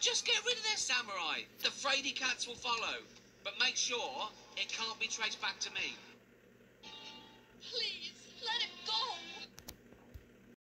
Just get rid of their samurai. The Frady cats will follow. But make sure it can't be traced back to me.